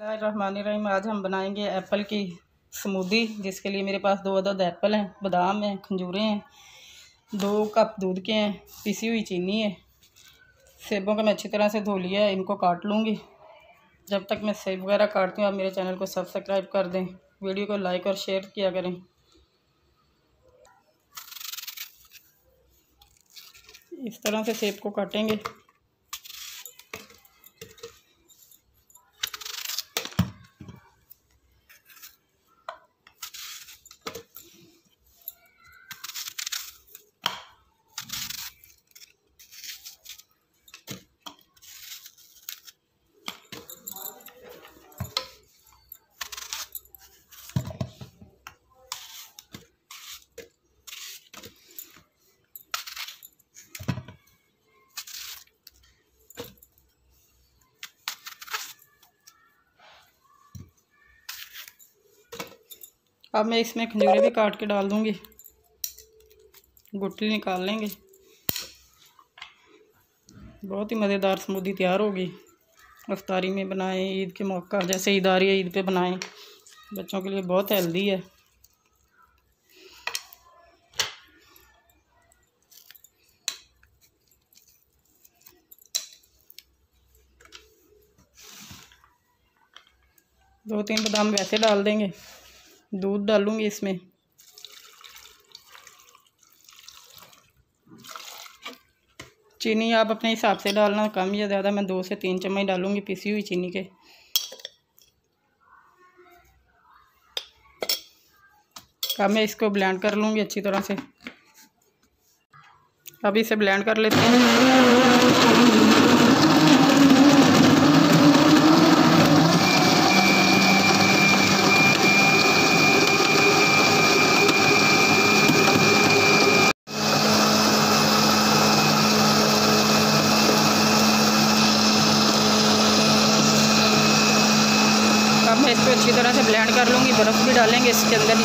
रहीम आज हम बनाएँगे एप्पल की स्मूदी, जिसके लिए मेरे पास दो अदद एप्पल हैं। बादाम हैं, खंजूरें हैं, दो कप दूध के हैं, पिसी हुई चीनी है। सेबों को मैं अच्छी तरह से धो लिया है, इनको काट लूँगी। जब तक मैं सेब वगैरह काटती हूँ, आप मेरे चैनल को सब्सक्राइब कर दें। वीडियो को लाइक और शेयर किया करें। इस तरह से सेब को काटेंगे। अब मैं इसमें खजूरें भी काट के डाल दूँगी। गुटली निकाल लेंगे। बहुत ही मज़ेदार स्मूदी तैयार होगी। अफ्तारी में बनाएँ ईद के मौका, जैसे ईद आ रही है, ईद पे बनाएँ। बच्चों के लिए बहुत हेल्दी है। दो तीन बादाम वैसे डाल देंगे। दूध डालूँगी इसमें। चीनी आप अपने हिसाब से डालना, कम या ज़्यादा मैं दो से तीन चम्मच डालूँगी पिसी हुई चीनी के। अब मैं इसको ब्लेंड कर लूँगी अच्छी तरह से। अब इसे ब्लेंड कर लेते हैं। मैं इसको अच्छी तरह से ब्लेंड कर लूँगी, बर्फ़ भी डालेंगे इसके अंदर ही।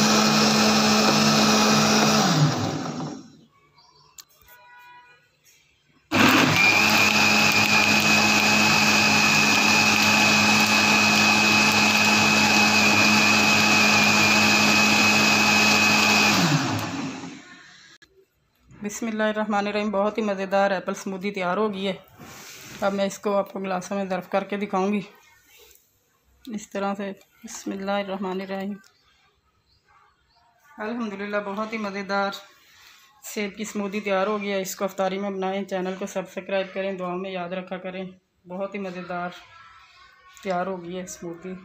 बिसमीम बहुत ही मज़ेदार एप्पल स्मूदी तैयार हो गई है। अब मैं इसको आपको गिलासों में दर्फ करके दिखाऊँगी। इस तरह से। बसमीम अल्हम्दुलिल्लाह, बहुत ही मज़ेदार सेब की स्मूदी तैयार हो गया इसको अफ्तारी में बनाएँ चैनल को सब्सक्राइब करें दुआ में याद रखा करें। बहुत ही मज़ेदार तैयार हो गई है स्मूदी।